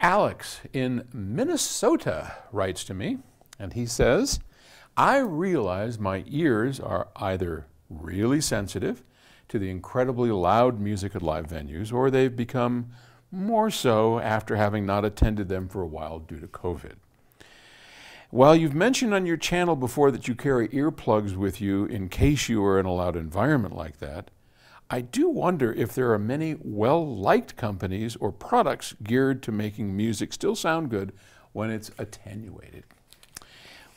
Alex in Minnesota writes to me and he says, I realize my ears are either really sensitive to the incredibly loud music at live venues or they've become more so after having not attended them for a while due to COVID. While you've mentioned on your channel before that you carry earplugs with you in case you are in a loud environment like that, I do wonder if there are many well-liked companies or products geared to making music still sound good when it's attenuated.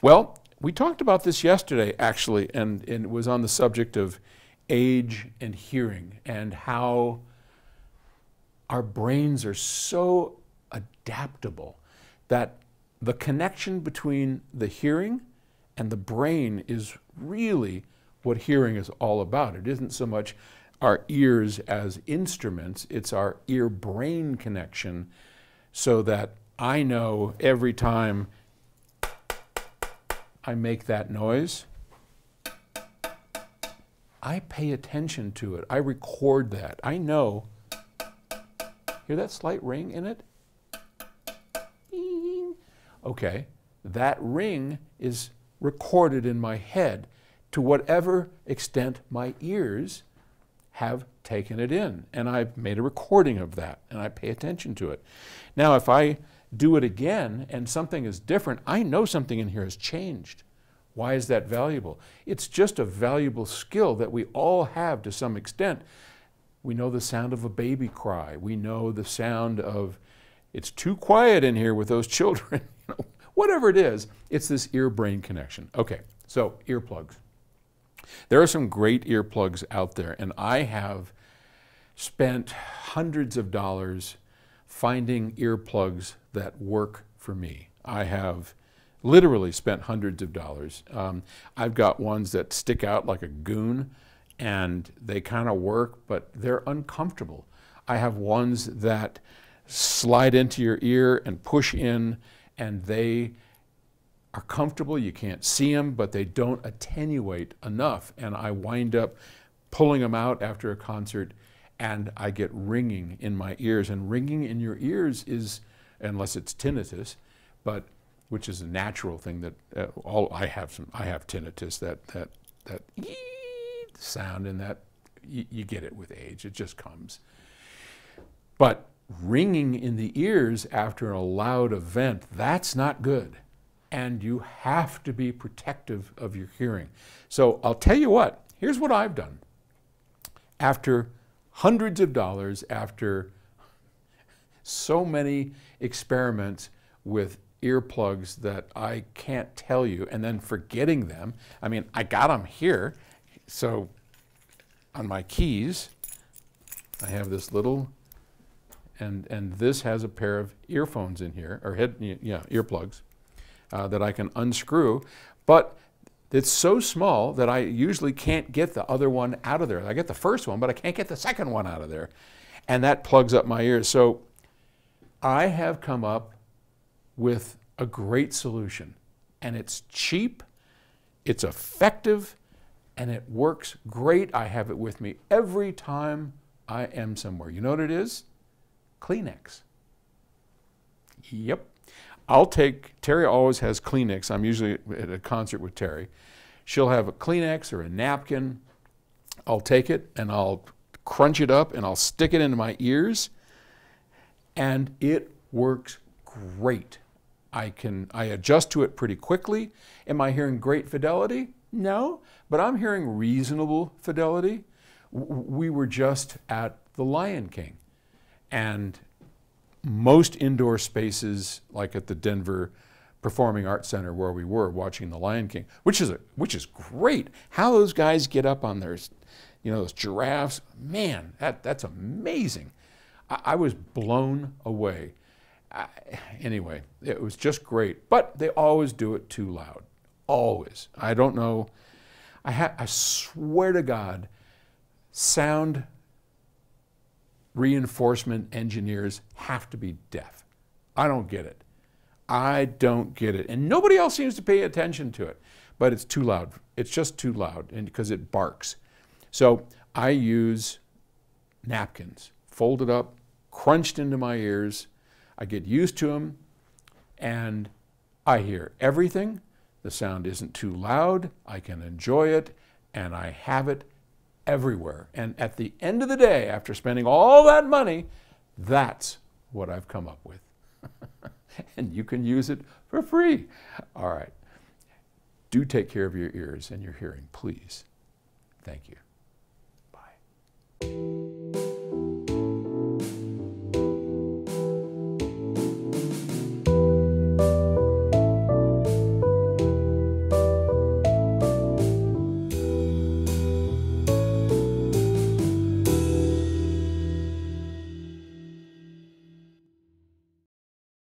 Well, we talked about this yesterday, actually, and, and it was on the subject of age and hearing and how our brains are so adaptable that the connection between the hearing and the brain is really what hearing is all about. It isn't so much our ears as instruments, it's our ear brain connection so that I know every time I make that noise, I pay attention to it. I record that. I know. Hear that slight ring in it? Okay, that ring is recorded in my head to whatever extent my ears have taken it in. And I've made a recording of that and I pay attention to it. Now, if I do it again and something is different, I know something in here has changed. Why is that valuable? It's just a valuable skill that we all have to some extent. We know the sound of a baby cry. We know the sound of, it's too quiet in here with those children. Whatever it is, it's this ear-brain connection. Okay, so earplugs. There are some great earplugs out there, and I have spent hundreds of dollars finding earplugs that work for me. I have literally spent hundreds of dollars. Um, I've got ones that stick out like a goon and they kind of work, but they're uncomfortable. I have ones that slide into your ear and push in and they are comfortable. You can't see them, but they don't attenuate enough. And I wind up pulling them out after a concert and I get ringing in my ears. And ringing in your ears is, unless it's tinnitus, but which is a natural thing that uh, all I have some I have tinnitus that that that sound and that you, you get it with age it just comes but ringing in the ears after a loud event that's not good and you have to be protective of your hearing so I'll tell you what here's what I've done after hundreds of dollars after so many experiments with earplugs that I can't tell you and then forgetting them. I mean, I got them here. So on my keys, I have this little, and, and this has a pair of earphones in here, or head, yeah, earplugs, uh, that I can unscrew. But it's so small that I usually can't get the other one out of there. I get the first one, but I can't get the second one out of there. And that plugs up my ears. So I have come up with a great solution. And it's cheap, it's effective, and it works great. I have it with me every time I am somewhere. You know what it is? Kleenex. Yep. I'll take, Terry always has Kleenex. I'm usually at a concert with Terry. She'll have a Kleenex or a napkin. I'll take it and I'll crunch it up and I'll stick it into my ears and it works great. I can I adjust to it pretty quickly. Am I hearing great fidelity? No, but I'm hearing reasonable fidelity. We were just at the Lion King, and most indoor spaces, like at the Denver Performing Arts Center where we were watching the Lion King, which is a, which is great. How those guys get up on their, you know, those giraffes, man, that that's amazing. I, I was blown away I, anyway, it was just great. But they always do it too loud. Always. I don't know. I, I swear to God, sound reinforcement engineers have to be deaf. I don't get it. I don't get it. And nobody else seems to pay attention to it. But it's too loud. It's just too loud and because it barks. So I use napkins, folded up, crunched into my ears I get used to them, and I hear everything. The sound isn't too loud. I can enjoy it, and I have it everywhere. And at the end of the day, after spending all that money, that's what I've come up with. and you can use it for free. All right. Do take care of your ears and your hearing, please. Thank you.